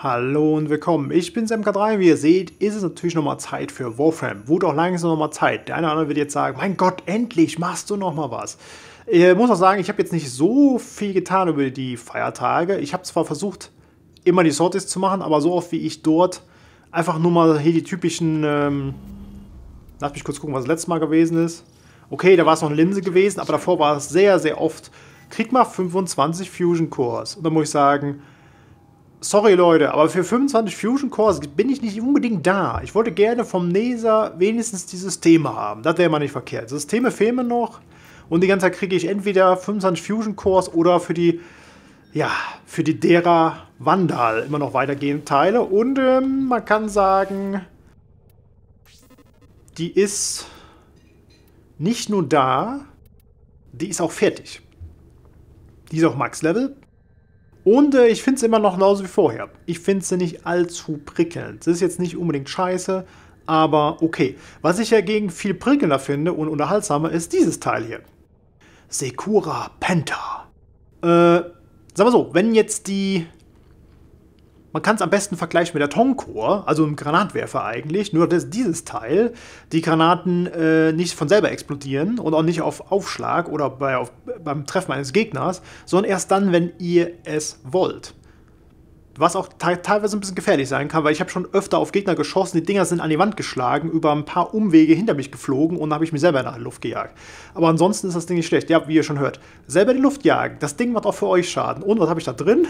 Hallo und willkommen. Ich bin's MK3. Wie ihr seht, ist es natürlich nochmal Zeit für Warframe. Wurde auch langsam nochmal Zeit. Der eine oder andere wird jetzt sagen, mein Gott, endlich machst du nochmal was. Ich muss auch sagen, ich habe jetzt nicht so viel getan über die Feiertage. Ich habe zwar versucht, immer die Sorties zu machen, aber so oft wie ich dort einfach nur mal hier die typischen... Ähm, lass mich kurz gucken, was das letzte Mal gewesen ist. Okay, da war es noch eine Linse gewesen, aber davor war es sehr, sehr oft Krieg mal 25 Fusion Cores. Und da muss ich sagen, sorry Leute, aber für 25 Fusion Cores bin ich nicht unbedingt da. Ich wollte gerne vom NESA wenigstens die Systeme haben. Das wäre mal nicht verkehrt. Systeme fehlen noch und die ganze Zeit kriege ich entweder 25 Fusion Cores oder für die, ja, für die Dera Vandal immer noch weitergehende Teile. Und ähm, man kann sagen, die ist nicht nur da, die ist auch fertig. Die ist auch Max-Level. Und äh, ich finde es immer noch genauso wie vorher. Ich finde sie nicht allzu prickelnd. Das ist jetzt nicht unbedingt scheiße, aber okay. Was ich hingegen viel prickelnder finde und unterhaltsamer ist dieses Teil hier. Sekura Penta. Äh, sagen wir so, wenn jetzt die man kann es am besten vergleichen mit der Tonkor, also einem Granatwerfer eigentlich, nur dass dieses Teil die Granaten äh, nicht von selber explodieren und auch nicht auf Aufschlag oder bei, auf, beim Treffen eines Gegners, sondern erst dann, wenn ihr es wollt. Was auch teilweise ein bisschen gefährlich sein kann, weil ich habe schon öfter auf Gegner geschossen, die Dinger sind an die Wand geschlagen, über ein paar Umwege hinter mich geflogen und habe ich mich selber in die Luft gejagt. Aber ansonsten ist das Ding nicht schlecht. Ja, wie ihr schon hört. Selber die Luft jagen. Das Ding macht auch für euch Schaden. Und was habe ich da drin?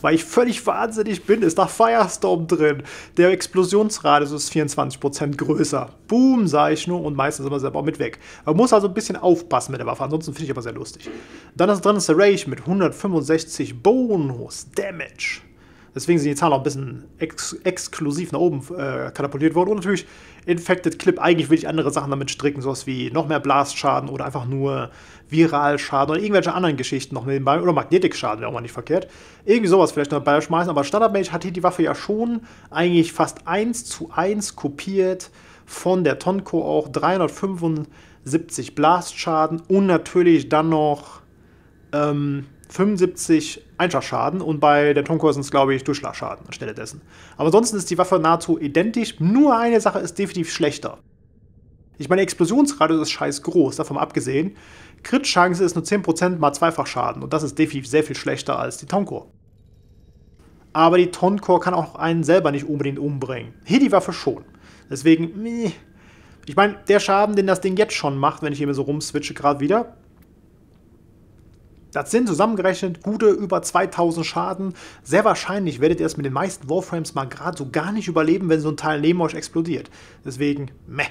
Weil ich völlig wahnsinnig bin, ist da Firestorm drin. Der Explosionsradius ist 24% größer. Boom, sage ich nur, und meistens immer selber mit weg. Man muss also ein bisschen aufpassen mit der Waffe, ansonsten finde ich aber sehr lustig. Dann ist drin ist der Rage mit 165 Bonus Damage. Deswegen sind die Zahlen auch ein bisschen ex exklusiv nach oben äh, katapultiert worden. Und natürlich Infected Clip. Eigentlich will ich andere Sachen damit stricken, sowas wie noch mehr Blastschaden oder einfach nur Viralschaden oder irgendwelche anderen Geschichten noch nebenbei. Oder Magnetikschaden wäre auch mal nicht verkehrt. Irgendwie sowas vielleicht noch dabei schmeißen. Aber Standard Mage hat hier die Waffe ja schon eigentlich fast 1 zu 1 kopiert von der Tonko auch. 375 Blastschaden und natürlich dann noch ähm, 75 Einschlagschaden und bei der Tonko sind es, glaube ich, Durchschlagschaden anstelle dessen. Aber ansonsten ist die Waffe nahezu identisch, nur eine Sache ist definitiv schlechter. Ich meine, Explosionsradius ist scheiß groß, davon abgesehen. Crit-Chance ist nur 10% mal Zweifachschaden und das ist definitiv sehr viel schlechter als die Tonko. Aber die Tonko kann auch einen selber nicht unbedingt umbringen. Hier die Waffe schon. Deswegen. Ich meine, der Schaden, den das Ding jetzt schon macht, wenn ich hier so rumswitche gerade wieder, das sind zusammengerechnet gute über 2000 Schaden. Sehr wahrscheinlich werdet ihr es mit den meisten Warframes mal gerade so gar nicht überleben, wenn so ein Teil neben euch explodiert. Deswegen, meh.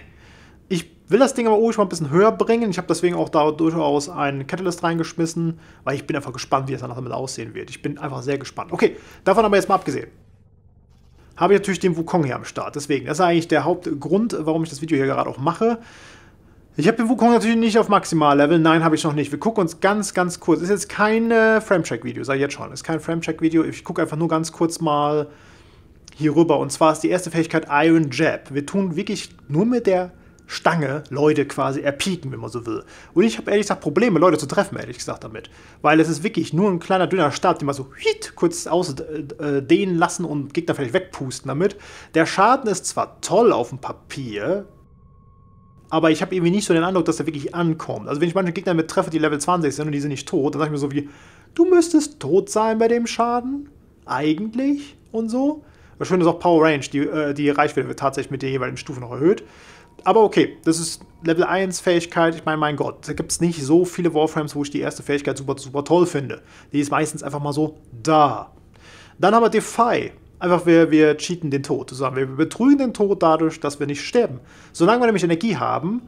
Ich will das Ding aber ruhig mal ein bisschen höher bringen. Ich habe deswegen auch da durchaus einen Catalyst reingeschmissen, weil ich bin einfach gespannt, wie es danach damit aussehen wird. Ich bin einfach sehr gespannt. Okay, davon aber jetzt mal abgesehen habe ich natürlich den Wukong hier am Start. Deswegen, das ist eigentlich der Hauptgrund, warum ich das Video hier gerade auch mache. Ich habe den Wukong natürlich nicht auf Maximallevel. Nein, habe ich noch nicht. Wir gucken uns ganz, ganz kurz. Ist jetzt kein äh, Framecheck-Video, sag ich jetzt schon. Ist kein Framecheck-Video. Ich gucke einfach nur ganz kurz mal hier rüber. Und zwar ist die erste Fähigkeit Iron Jab. Wir tun wirklich nur mit der Stange Leute quasi erpieken, wenn man so will. Und ich habe ehrlich gesagt Probleme, Leute zu treffen, ehrlich gesagt damit. Weil es ist wirklich nur ein kleiner, dünner Stab, den man so hiet, kurz ausdehnen lassen und Gegner vielleicht wegpusten damit. Der Schaden ist zwar toll auf dem Papier, aber ich habe irgendwie nicht so den Eindruck, dass er wirklich ankommt. Also wenn ich manche Gegner mit treffe, die Level 20 sind und die sind nicht tot, dann sage ich mir so wie, du müsstest tot sein bei dem Schaden? Eigentlich? Und so. Das Schöne ist auch Power Range, die, äh, die Reichweite wird tatsächlich mit der jeweiligen Stufe noch erhöht. Aber okay, das ist Level 1 Fähigkeit. Ich meine, mein Gott, da gibt es nicht so viele Warframes, wo ich die erste Fähigkeit super, super toll finde. Die ist meistens einfach mal so da. Dann haben wir Defy. Einfach, wir, wir cheaten den Tod. Zusammen. Wir betrügen den Tod dadurch, dass wir nicht sterben. Solange wir nämlich Energie haben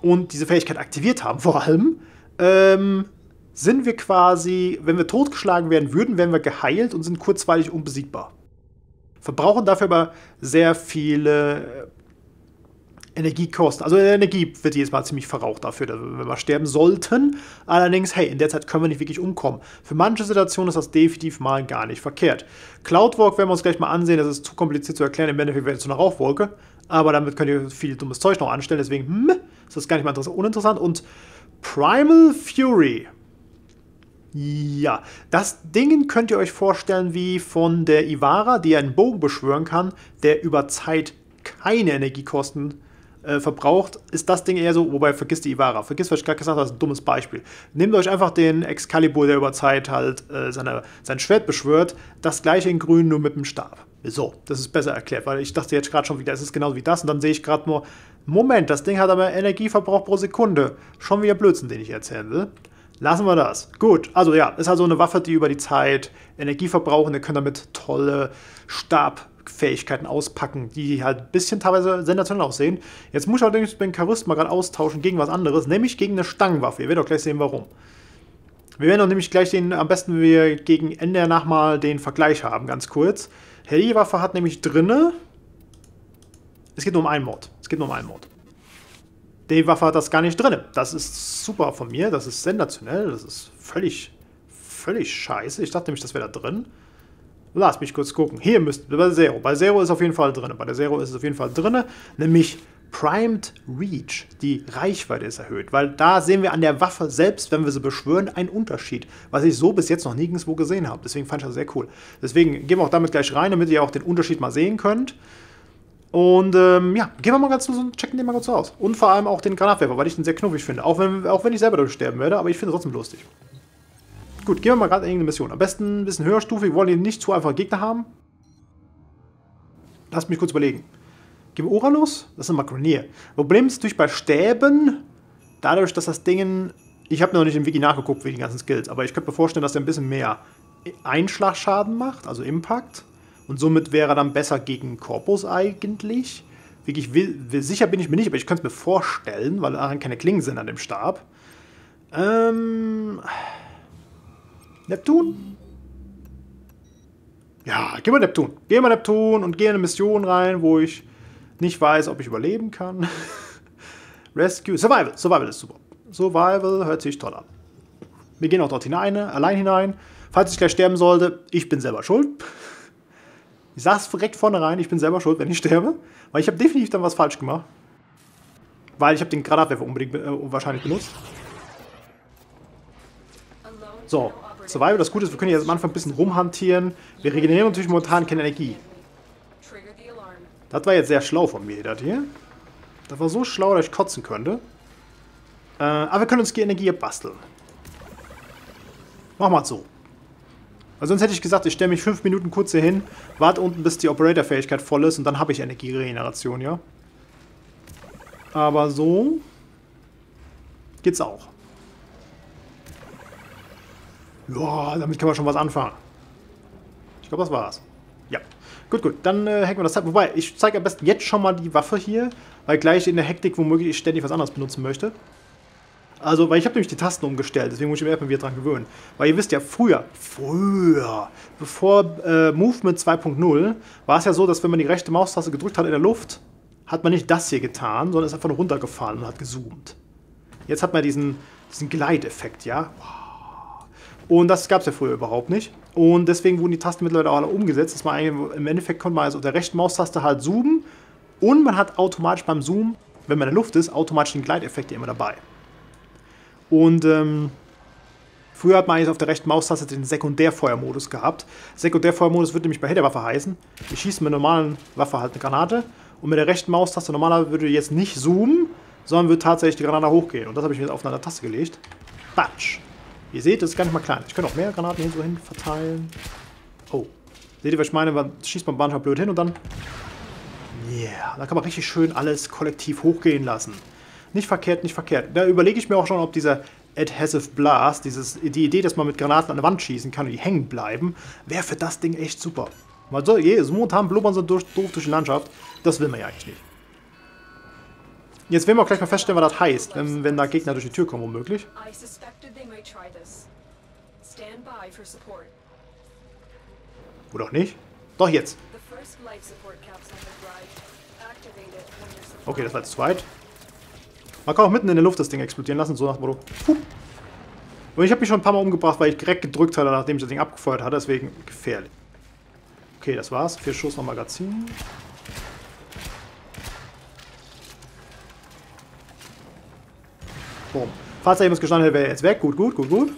und diese Fähigkeit aktiviert haben, vor allem, ähm, sind wir quasi, wenn wir totgeschlagen werden würden, wären wir geheilt und sind kurzweilig unbesiegbar. Verbrauchen dafür aber sehr viele Energiekosten. Also Energie wird jedes Mal ziemlich verraucht dafür, wenn wir sterben sollten. Allerdings, hey, in der Zeit können wir nicht wirklich umkommen. Für manche Situationen ist das definitiv mal gar nicht verkehrt. Cloudwalk werden wir uns gleich mal ansehen, das ist zu kompliziert zu erklären. Im Endeffekt wäre es so eine Rauchwolke. Aber damit könnt ihr viel dummes Zeug noch anstellen, deswegen hm, ist das gar nicht mal uninteressant. Und Primal Fury Ja, das Ding könnt ihr euch vorstellen wie von der Ivara, die einen Bogen beschwören kann, der über Zeit keine Energiekosten äh, verbraucht, ist das Ding eher so, wobei vergisst die Ivara, vergisst, was ich gerade gesagt habe, das ist ein dummes Beispiel. Nehmt euch einfach den Excalibur, der über Zeit halt äh, seine, sein Schwert beschwört, das gleiche in grün, nur mit dem Stab. So, das ist besser erklärt, weil ich dachte jetzt gerade schon wieder, es ist genauso wie das und dann sehe ich gerade nur, Moment, das Ding hat aber Energieverbrauch pro Sekunde. Schon wieder Blödsinn, den ich erzählen will. Lassen wir das. Gut, also ja, ist also eine Waffe, die über die Zeit Energie verbraucht und ihr könnt damit tolle Stabfähigkeiten auspacken, die halt ein bisschen teilweise sensationell aussehen. Jetzt muss ich allerdings den Karist mal gerade austauschen gegen was anderes, nämlich gegen eine Stangenwaffe. Ihr werdet auch gleich sehen, warum. Wir werden auch nämlich gleich den, am besten wir gegen Ende danach mal den Vergleich haben, ganz kurz. Die Waffe hat nämlich drinne. Es geht nur um einen Mod. Es geht nur um einen Mod. Die Waffe hat das gar nicht drin. Das ist super von mir. Das ist sensationell. Das ist völlig, völlig scheiße. Ich dachte nämlich, das wäre da drin. Lass mich kurz gucken. Hier müsst bei Zero. Bei Zero ist auf jeden Fall drin. Bei der Zero ist es auf jeden Fall drin. Nämlich Primed Reach. Die Reichweite ist erhöht. Weil da sehen wir an der Waffe selbst, wenn wir sie beschwören, einen Unterschied. Was ich so bis jetzt noch nirgendwo gesehen habe. Deswegen fand ich das sehr cool. Deswegen gehen wir auch damit gleich rein, damit ihr auch den Unterschied mal sehen könnt. Und ähm, ja, gehen wir mal ganz so, checken den mal ganz aus. Und vor allem auch den Granatwerfer, weil ich den sehr knuffig finde. Auch wenn, auch wenn ich selber durchsterben werde, aber ich finde es trotzdem lustig. Gut, gehen wir mal gerade in irgendeine Mission. Am besten ein bisschen höherstufig. Wir wollen hier nicht zu einfache Gegner haben. Lasst mich kurz überlegen. Gehen wir Uranus? Das ist ein Makronier. Problem ist natürlich bei Stäben, dadurch, dass das Ding... Ich habe noch nicht im Wiki nachgeguckt wegen die ganzen Skills, aber ich könnte mir vorstellen, dass er ein bisschen mehr Einschlagschaden macht, also Impact. Und somit wäre er dann besser gegen Korpus eigentlich. Wirklich will, will, sicher bin ich mir nicht, aber ich könnte es mir vorstellen, weil daran keine Klingen sind an dem Stab. Ähm. Neptun? Ja, geh mal Neptun. Geh mal Neptun und geh in eine Mission rein, wo ich nicht weiß, ob ich überleben kann. Rescue. Survival. Survival ist super. Survival hört sich toll an. Wir gehen auch dort hinein, allein hinein. Falls ich gleich sterben sollte, ich bin selber schuld. Ich sag's direkt vornherein, ich bin selber schuld, wenn ich sterbe. Weil ich habe definitiv dann was falsch gemacht. Weil ich habe den Granatwerfer unbedingt äh, wahrscheinlich benutzt. So, Survival, das Gute ist, wir können jetzt am Anfang ein bisschen rumhantieren. Wir regenerieren natürlich momentan keine Energie. Das war jetzt sehr schlau von mir, das hier. Das war so schlau, dass ich kotzen könnte. Äh, aber wir können uns die Energie basteln. Machen wir so. Weil sonst hätte ich gesagt, ich stelle mich fünf Minuten kurz hier hin, warte unten, bis die Operator-Fähigkeit voll ist und dann habe ich Energieregeneration, ja. Aber so geht's auch. Ja, damit kann man schon was anfangen. Ich glaube, das war's. Ja. Gut, gut. Dann äh, hacken wir das. Wobei, ich zeige am besten jetzt schon mal die Waffe hier, weil gleich in der Hektik womöglich ich ständig was anderes benutzen möchte. Also, weil ich habe nämlich die Tasten umgestellt, deswegen muss ich mich erstmal wieder dran gewöhnen. Weil ihr wisst ja, früher, früher, bevor äh, Movement 2.0, war es ja so, dass wenn man die rechte Maustaste gedrückt hat in der Luft, hat man nicht das hier getan, sondern ist einfach nur runtergefallen und hat gezoomt. Jetzt hat man diesen, diesen Gleiteffekt, ja. Und das gab es ja früher überhaupt nicht. Und deswegen wurden die Tasten mittlerweile auch alle umgesetzt. Dass man im Endeffekt konnte man also mit der rechten Maustaste halt zoomen und man hat automatisch beim Zoom, wenn man in der Luft ist, automatisch den Gleiteffekt immer dabei. Und ähm, früher hat man eigentlich auf der rechten Maustaste den Sekundärfeuermodus gehabt. Sekundärfeuermodus würde nämlich bei Headerwaffe heißen. Ich schieße mit der normalen Waffe halt eine Granate und mit der rechten Maustaste normalerweise würde jetzt nicht zoomen, sondern würde tatsächlich die Granate hochgehen. Und das habe ich mir jetzt auf eine Taste gelegt. Batsch. Ihr seht, das ist gar nicht mal klein. Ich kann auch mehr Granaten hier so hin verteilen. Oh. Seht ihr, was ich meine? Man schießt man manchmal blöd hin und dann... Yeah. Da kann man richtig schön alles kollektiv hochgehen lassen. Nicht verkehrt, nicht verkehrt. Da überlege ich mir auch schon, ob dieser Adhesive Blast, dieses, die Idee, dass man mit Granaten an der Wand schießen kann und die hängen bleiben, wäre für das Ding echt super. Weil so, je, so momentan blubbern so durch, doof durch die Landschaft. Das will man ja eigentlich nicht. Jetzt werden wir auch gleich mal feststellen, was das heißt, wenn, wenn da Gegner durch die Tür kommen, womöglich. Oder auch nicht? Doch jetzt. Okay, das war jetzt zweit. Man kann auch mitten in der Luft das Ding explodieren lassen, so nach dem Motto. Puh. Und ich habe mich schon ein paar Mal umgebracht, weil ich direkt gedrückt hatte, nachdem ich das Ding abgefeuert hatte. Deswegen gefährlich. Okay, das war's. Vier Schuss noch Magazin. Boom. Falls da jemand gestanden hätte, wäre er jetzt weg. Gut, gut, gut, gut.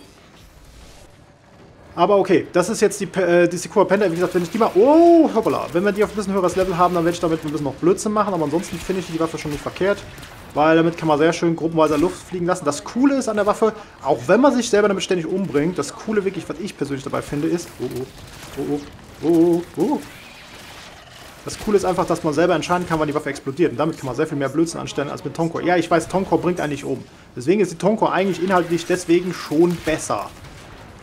Aber okay, das ist jetzt die, äh, die Secura Panda. Wie gesagt, wenn ich die mal... Oh, hoppala. Wenn wir die auf ein bisschen höheres Level haben, dann werde ich damit ein bisschen noch Blödsinn machen. Aber ansonsten finde ich die Waffe schon nicht verkehrt. Weil damit kann man sehr schön gruppenweise Luft fliegen lassen. Das Coole ist an der Waffe, auch wenn man sich selber damit ständig umbringt, das Coole wirklich, was ich persönlich dabei finde, ist... Oh, oh, oh, oh, oh, oh, oh. Das Coole ist einfach, dass man selber entscheiden kann, wann die Waffe explodiert. Und damit kann man sehr viel mehr Blödsinn anstellen als mit Tonko. Ja, ich weiß, Tonko bringt eigentlich um. Deswegen ist die Tonko eigentlich inhaltlich deswegen schon besser.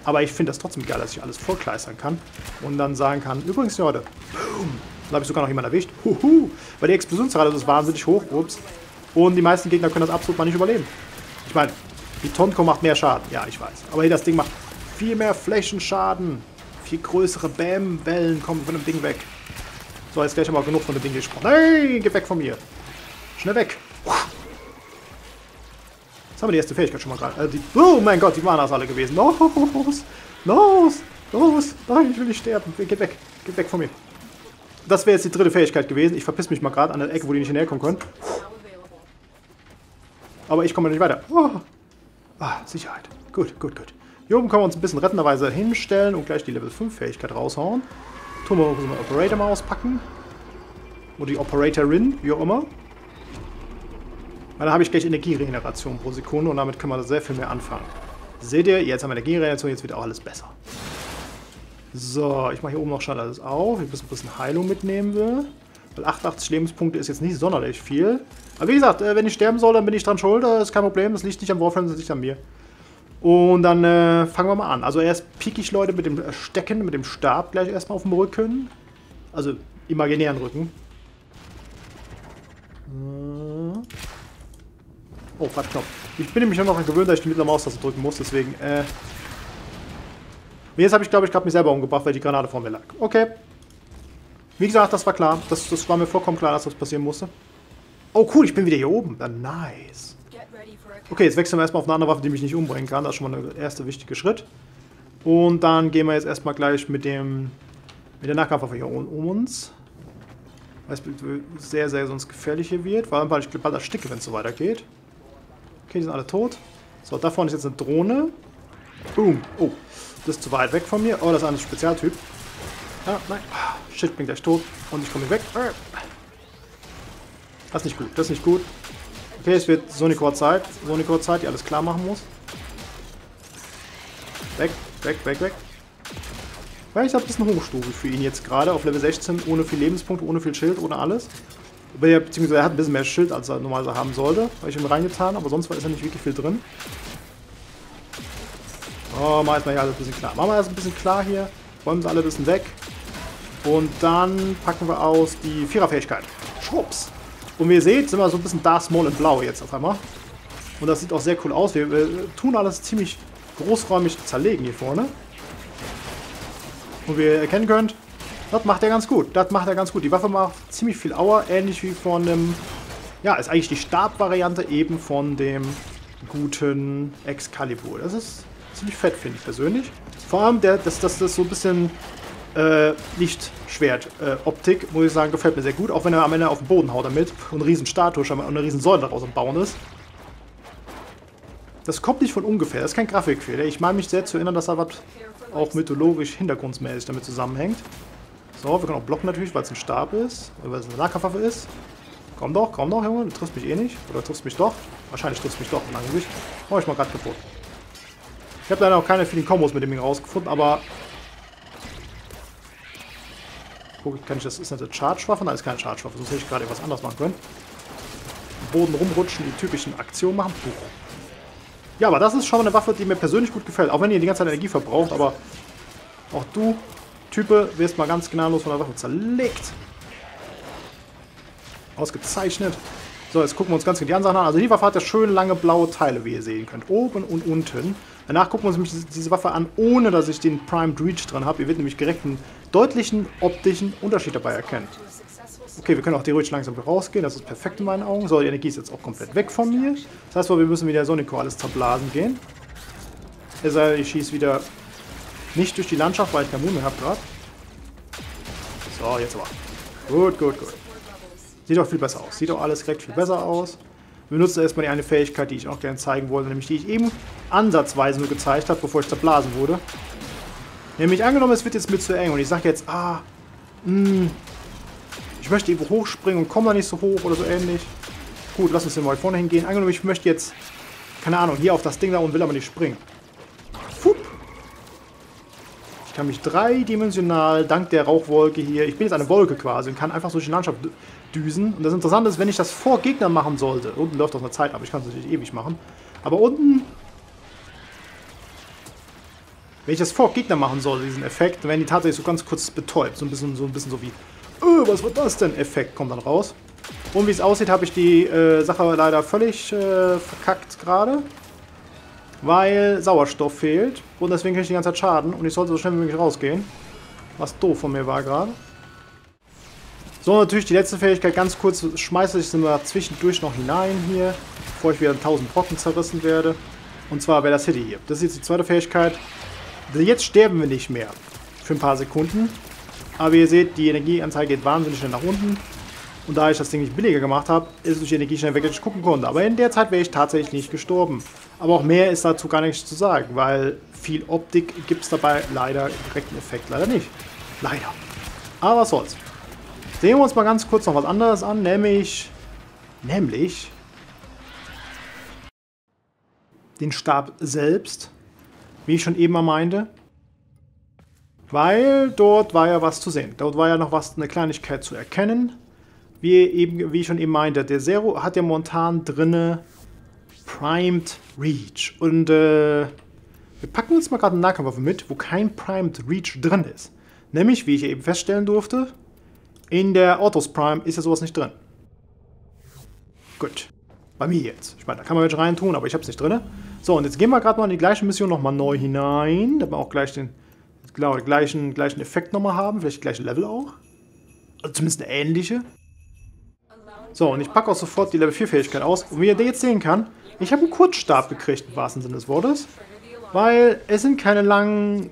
Aber ich finde das trotzdem geil, dass ich alles vorkleistern kann. Und dann sagen kann, übrigens, Leute, boom, da habe ich sogar noch jemanden erwischt. Huhu, weil die Explosionsrate ist wahnsinnig hoch. Ups. Und die meisten Gegner können das absolut mal nicht überleben. Ich meine, die Tonko macht mehr Schaden. Ja, ich weiß. Aber das Ding macht viel mehr Flächenschaden. Viel größere Bäm-Wellen kommen von dem Ding weg. So, jetzt gleich haben wir genug von dem Ding gesprochen. Nein, geh weg von mir. Schnell weg. Jetzt haben wir die erste Fähigkeit schon mal gerade. Äh, oh mein Gott, die waren das alle gewesen. Los, los, los. Nein, ich will nicht sterben. Geht weg. Geht weg von mir. Das wäre jetzt die dritte Fähigkeit gewesen. Ich verpiss mich mal gerade an der Ecke, wo die nicht hinherkommen können. Aber ich komme nicht weiter. Oh. Ah, Sicherheit. Gut, gut, gut. Hier oben können wir uns ein bisschen rettenderweise hinstellen und gleich die Level 5 Fähigkeit raushauen. Tun wir unseren Operator mal auspacken. Oder die Operatorin, wie auch immer. Weil dann habe ich gleich Energieregeneration pro Sekunde und damit können wir sehr viel mehr anfangen. Seht ihr, jetzt haben wir Energieregeneration, jetzt wird auch alles besser. So, ich mache hier oben noch schon alles auf. Ich muss ein bisschen Heilung mitnehmen will. Weil 88 Lebenspunkte ist jetzt nicht sonderlich viel. Aber wie gesagt, äh, wenn ich sterben soll, dann bin ich dran schuld. Das ist kein Problem. Das liegt nicht am Warframe, das liegt an mir. Und dann äh, fangen wir mal an. Also erst pieke ich Leute mit dem Stecken, mit dem Stab gleich erstmal auf dem Rücken. Also imaginären Rücken. Äh. Oh, Knopf. Ich bin nämlich noch gewöhnt, dass ich die mittlere Maustaste drücken muss, deswegen, äh... Jetzt habe ich, glaube ich, gerade mich selber umgebracht, weil die Granate vor mir lag. Okay. Wie gesagt, das war klar. Das, das war mir vollkommen klar, dass das passieren musste. Oh, cool, ich bin wieder hier oben. Dann nice. Okay, jetzt wechseln wir erstmal auf eine andere Waffe, die mich nicht umbringen kann. Das ist schon mal der erste wichtige Schritt. Und dann gehen wir jetzt erstmal gleich mit dem mit der Nahkampfwaffe hier um uns. Weil es sehr, sehr sonst gefährlich hier wird. Vor allem, weil ich bald ersticke, wenn es so weitergeht. Okay, die sind alle tot. So, da vorne ist jetzt eine Drohne. Boom. Oh, das ist zu weit weg von mir. Oh, das ist ein Spezialtyp. Ah, nein. Shit, bin gleich tot. Und ich komme nicht weg. Das ist nicht gut. Das ist nicht gut. Okay, es wird Sonicor Zeit. Sonicor Zeit, die alles klar machen muss. Weg, weg, weg, weg. Weil ich habe ein bisschen Hochstufe für ihn jetzt gerade auf Level 16, ohne viel Lebenspunkte, ohne viel Schild, ohne alles. Beziehungsweise er hat ein bisschen mehr Schild, als er normalerweise haben sollte. Habe ich ihm reingetan, aber sonst ist ja nicht wirklich viel drin. Oh, mal erstmal hier alles ein bisschen klar. Machen wir das ein bisschen klar hier. Räumen sie alle ein bisschen weg. Und dann packen wir aus die Viererfähigkeit. Schwupps. Und wie ihr seht, sind wir so ein bisschen Darth Maul in Blau jetzt auf einmal. Und das sieht auch sehr cool aus. Wir, wir tun alles ziemlich großräumig zerlegen hier vorne. Und wie ihr erkennen könnt, das macht er ganz gut. Das macht er ganz gut. Die Waffe macht ziemlich viel Auer, ähnlich wie von dem... Ja, ist eigentlich die Stabvariante eben von dem guten Excalibur. Das ist ziemlich fett, finde ich persönlich. Vor allem, der, dass das, das so ein bisschen äh, Lichtschwert-Optik, äh, muss ich sagen, gefällt mir sehr gut. Auch wenn er am Ende auf den Boden haut damit und eine riesen Statue und eine riesen Säule daraus am Bauen ist. Das kommt nicht von ungefähr, das ist kein Grafikfehler. Ich meine mich sehr zu erinnern, dass da was auch mythologisch hintergrundsmäßig damit zusammenhängt. So, wir können auch blocken natürlich, weil es ein Stab ist, weil es eine Nahkampfwaffe ist. Komm doch, komm doch, Junge, du triffst mich eh nicht. Oder triffst mich doch? Wahrscheinlich triffst mich doch, lange Gesicht. Oh, ich mal gerade kaputt. Ich habe leider noch keine vielen Kombos mit dem Ding rausgefunden, aber Guck, kann ich das? Ist das eine Charge-Waffe? Nein, ist keine Charge-Waffe. Sonst hätte ich gerade etwas anderes machen können. Boden rumrutschen, die typischen Aktionen machen. Puh. Ja, aber das ist schon eine Waffe, die mir persönlich gut gefällt. Auch wenn ihr die ganze Zeit Energie verbraucht, aber auch du, Type, wirst mal ganz gnadenlos von der Waffe zerlegt. Ausgezeichnet. So, jetzt gucken wir uns ganz genau die anderen an. Also die Waffe hat ja schön lange blaue Teile, wie ihr sehen könnt. Oben und unten. Danach gucken wir uns diese Waffe an, ohne dass ich den Prime Reach dran habe. Ihr werdet nämlich direkt einen deutlichen optischen Unterschied dabei erkennen. Okay, wir können auch theoretisch langsam rausgehen. Das ist perfekt in meinen Augen. So, die Energie ist jetzt auch komplett weg von mir. Das heißt, wir müssen wieder Sonico alles zerblasen gehen. Es sei ich schieße wieder nicht durch die Landschaft, weil ich keinen Mund mehr habe gerade. So, jetzt aber. Gut, gut, gut. Sieht doch viel besser aus. Sieht doch alles direkt viel besser aus. Wir benutzen erstmal die eine Fähigkeit, die ich auch gerne zeigen wollte, nämlich die ich eben ansatzweise nur gezeigt habe, bevor ich zerblasen wurde. Nämlich angenommen, es wird jetzt mit zu eng und ich sage jetzt, ah, mh, hm, ich möchte irgendwo hochspringen und komme da nicht so hoch oder so ähnlich. Gut, lass uns hier mal vorne hingehen. Angenommen, ich möchte jetzt, keine Ahnung, hier auf das Ding da und will aber nicht springen. Ich kann mich dreidimensional, dank der Rauchwolke hier, ich bin jetzt eine Wolke quasi und kann einfach durch die Landschaft düsen. Und das Interessante ist, wenn ich das vor Gegnern machen sollte, unten läuft auch eine Zeit ab, ich kann es natürlich ewig machen, aber unten wenn ich das vor Gegner machen soll, diesen Effekt, dann werden die tatsächlich so ganz kurz betäubt. So ein bisschen so, ein bisschen so wie, äh, was wird das denn? Effekt kommt dann raus. Und wie es aussieht, habe ich die äh, Sache leider völlig äh, verkackt gerade. Weil Sauerstoff fehlt. Und deswegen kriege ich die ganze Zeit Schaden. Und ich sollte so schnell wie möglich rausgehen. Was doof von mir war gerade. So, natürlich die letzte Fähigkeit ganz kurz. Schmeiße ich sie mal zwischendurch noch hinein hier. Bevor ich wieder in 1000 Brocken zerrissen werde. Und zwar wäre das City hier. Das ist jetzt die zweite Fähigkeit. Jetzt sterben wir nicht mehr. Für ein paar Sekunden. Aber ihr seht, die Energieanzeige geht wahnsinnig schnell nach unten. Und da ich das Ding nicht billiger gemacht habe, ist es durch die Energie schnell weg, dass ich gucken konnte. Aber in der Zeit wäre ich tatsächlich nicht gestorben. Aber auch mehr ist dazu gar nichts zu sagen, weil viel Optik gibt es dabei leider direkten Effekt leider nicht. Leider. Aber was soll's. Sehen wir uns mal ganz kurz noch was anderes an, nämlich... Nämlich... Den Stab selbst wie ich schon eben mal meinte. Weil dort war ja was zu sehen. Dort war ja noch was, eine Kleinigkeit zu erkennen. Wie, eben, wie ich schon eben meinte, der Zero hat ja momentan drinne Primed Reach. Und äh, wir packen uns mal gerade eine Nahkampfwaffe mit, wo kein Primed Reach drin ist. Nämlich, wie ich eben feststellen durfte, in der Autos Prime ist ja sowas nicht drin. Gut. Bei mir jetzt. Ich meine, da kann man welche rein tun, aber ich habe es nicht drin. So, und jetzt gehen wir gerade mal in die gleiche Mission nochmal neu hinein, damit wir auch gleich den, genau, den gleichen, gleichen Effekt nochmal haben, vielleicht gleiche Level auch. Also zumindest eine ähnliche. So, und ich packe auch sofort die Level 4 Fähigkeit aus. Und wie ihr jetzt sehen kann, ich habe einen Kurzstab gekriegt, im wahrsten Sinne des Wortes. Weil es sind keine langen,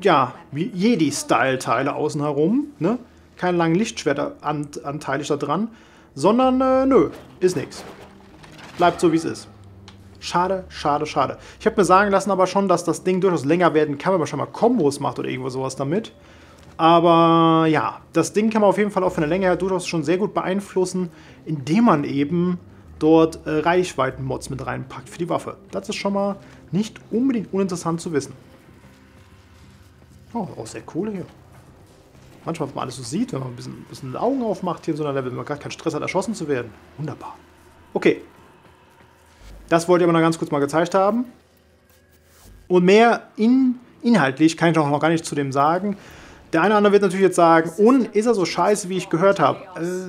ja, Jedi-Style-Teile außen herum, ne? Keine langen Lichtschwerter-Anteile da dran. Sondern, äh, nö, ist nichts. Bleibt so, wie es ist. Schade, schade, schade. Ich habe mir sagen lassen aber schon, dass das Ding durchaus länger werden kann, wenn man schon mal Kombos macht oder irgendwo sowas damit. Aber ja, das Ding kann man auf jeden Fall auch von der Länge her durchaus schon sehr gut beeinflussen, indem man eben dort äh, Reichweiten-Mods mit reinpackt für die Waffe. Das ist schon mal nicht unbedingt uninteressant zu wissen. Oh, auch sehr cool hier. Manchmal, was man alles so sieht, wenn man ein bisschen, ein bisschen Augen aufmacht hier in so einer Level, wenn man gar keinen Stress hat, erschossen zu werden. Wunderbar. Okay, das wollte ich aber noch ganz kurz mal gezeigt haben. Und mehr in, inhaltlich kann ich auch noch gar nicht zu dem sagen. Der eine oder andere wird natürlich jetzt sagen, und ist er so scheiße, wie ich gehört habe? Äh,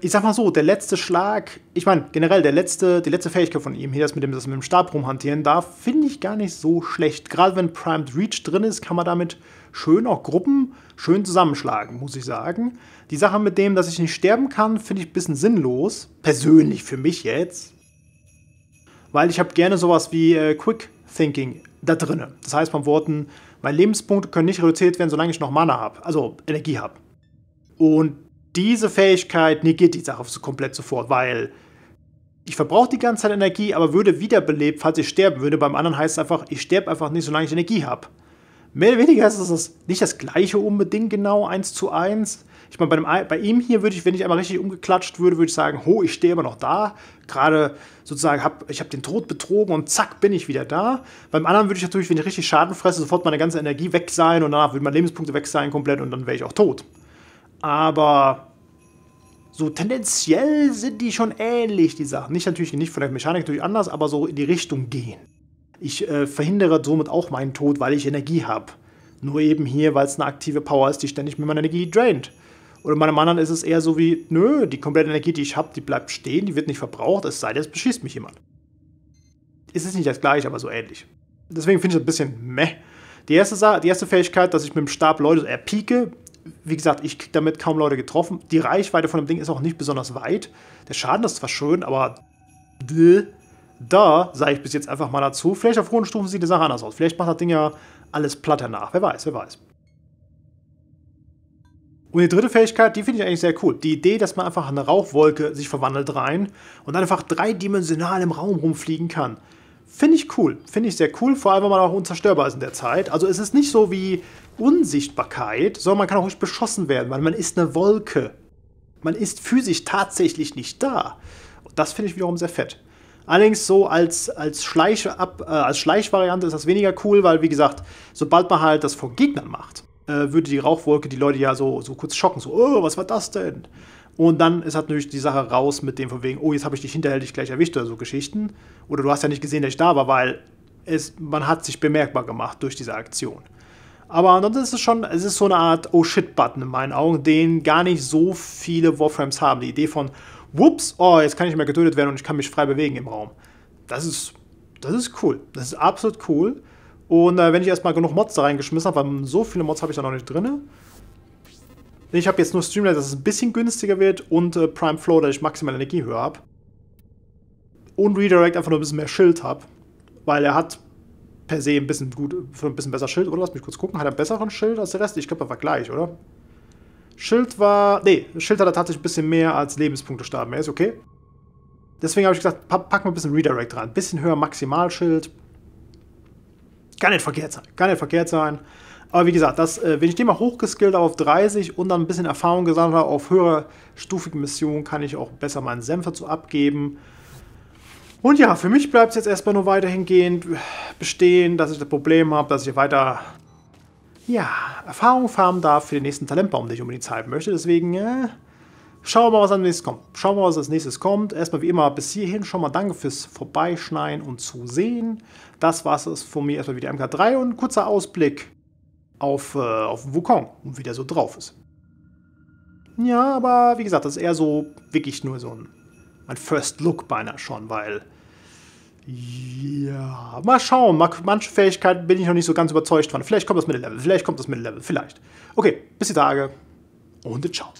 ich sag mal so, der letzte Schlag, ich meine, generell der letzte, die letzte Fähigkeit von ihm, hier das mit dem, das mit dem Stab rumhantieren darf, finde ich gar nicht so schlecht. Gerade wenn Primed Reach drin ist, kann man damit schön auch Gruppen schön zusammenschlagen, muss ich sagen. Die Sache mit dem, dass ich nicht sterben kann, finde ich ein bisschen sinnlos. Persönlich für mich jetzt. Weil ich habe gerne sowas wie äh, Quick Thinking da drin. Das heißt, beim Worten, meine Lebenspunkte können nicht reduziert werden, solange ich noch Mana habe, also Energie habe. Und diese Fähigkeit negiert die Sache so komplett sofort, weil ich verbrauche die ganze Zeit Energie, aber würde wiederbelebt, falls ich sterben würde. Beim anderen heißt es einfach, ich sterbe einfach nicht, solange ich Energie habe. Mehr oder weniger ist es nicht das gleiche unbedingt genau, eins zu eins. Ich meine, bei, bei ihm hier würde ich, wenn ich einmal richtig umgeklatscht würde, würde ich sagen, ho, ich stehe immer noch da. Gerade sozusagen, hab, ich habe den Tod betrogen und zack, bin ich wieder da. Beim anderen würde ich natürlich, wenn ich richtig Schaden fresse, sofort meine ganze Energie weg sein und danach würden meine Lebenspunkte weg sein komplett und dann wäre ich auch tot. Aber so tendenziell sind die schon ähnlich, die Sachen. Nicht natürlich nicht von der Mechanik natürlich anders, aber so in die Richtung gehen. Ich äh, verhindere somit auch meinen Tod, weil ich Energie habe. Nur eben hier, weil es eine aktive Power ist, die ständig mit meiner Energie draint. Oder bei einem anderen ist es eher so wie, nö, die komplette Energie, die ich habe, die bleibt stehen, die wird nicht verbraucht, es sei denn, es beschießt mich jemand. Es ist nicht das gleiche, aber so ähnlich. Deswegen finde ich es ein bisschen meh. Die erste, die erste Fähigkeit, dass ich mit dem Stab Leute erpieke, wie gesagt, ich kriege damit kaum Leute getroffen. Die Reichweite von dem Ding ist auch nicht besonders weit. Der Schaden ist zwar schön, aber da sage ich bis jetzt einfach mal dazu. Vielleicht auf hohen Stufen sieht die Sache anders aus. Vielleicht macht das Ding ja alles platt danach. Wer weiß, wer weiß. Und die dritte Fähigkeit, die finde ich eigentlich sehr cool. Die Idee, dass man einfach eine Rauchwolke sich verwandelt rein und einfach dreidimensional im Raum rumfliegen kann. Finde ich cool. Finde ich sehr cool, vor allem, weil man auch unzerstörbar ist in der Zeit. Also es ist nicht so wie Unsichtbarkeit, sondern man kann auch ruhig beschossen werden, weil man ist eine Wolke. Man ist physisch tatsächlich nicht da. Und das finde ich wiederum sehr fett. Allerdings so als, als, Schleich äh, als Schleichvariante ist das weniger cool, weil wie gesagt, sobald man halt das vor Gegnern macht, äh, würde die Rauchwolke die Leute ja so, so kurz schocken. So, oh, was war das denn? Und dann ist halt natürlich die Sache raus mit dem von wegen, oh, jetzt habe ich dich hinterhältig gleich erwischt oder so Geschichten. Oder du hast ja nicht gesehen, dass ich da war, weil es, man hat sich bemerkbar gemacht durch diese Aktion. Aber ansonsten ist es schon, es ist so eine Art Oh shit-Button in meinen Augen, den gar nicht so viele Warframes haben. Die Idee von, whoops, oh, jetzt kann ich mehr getötet werden und ich kann mich frei bewegen im Raum. Das ist, das ist cool. Das ist absolut cool. Und äh, wenn ich erstmal genug Mods da reingeschmissen habe, weil so viele Mods habe ich da noch nicht drin. Ich habe jetzt nur Streamlight, dass es ein bisschen günstiger wird und äh, Prime Flow, dass ich maximal Energiehöhe habe. Und Redirect einfach nur ein bisschen mehr Schild habe. Weil er hat per se ein bisschen gut, ein bisschen besser Schild, oder? Lass mich kurz gucken. Hat er einen besseren Schild als der Rest? Ich glaube, er war gleich, oder? Schild war. Nee, Schild hat er tatsächlich ein bisschen mehr als Lebenspunkte starten. Er ist okay. Deswegen habe ich gesagt, pack mal ein bisschen Redirect rein. Ein bisschen höher Maximalschild. Kann nicht verkehrt sein. Kann nicht verkehrt sein. Aber wie gesagt, das, äh, wenn ich den mal hochgeskillt habe auf 30 und dann ein bisschen Erfahrung gesammelt habe auf höherer stufigen Missionen, kann ich auch besser meinen Senf dazu abgeben. Und ja, für mich bleibt es jetzt erstmal nur weiterhin gehend bestehen, dass ich das Problem habe, dass ich weiter ja, Erfahrung farmen darf für den nächsten Talentbaum, den ich unbedingt zeigen möchte. Deswegen äh, schauen wir mal, was als nächstes kommt. Schauen wir mal, was als nächstes kommt. Erstmal wie immer bis hierhin schon mal danke fürs Vorbeischneiden und Zusehen. Das war es von mir erstmal wieder MK3 und ein kurzer Ausblick auf, äh, auf Wukong und wie der so drauf ist. Ja, aber wie gesagt, das ist eher so wirklich nur so ein, ein First Look beinahe schon, weil ja, mal schauen. Manche Fähigkeiten bin ich noch nicht so ganz überzeugt von. Vielleicht kommt das mit dem Level, vielleicht kommt das mit dem Level, vielleicht. Okay, bis die Tage und ciao.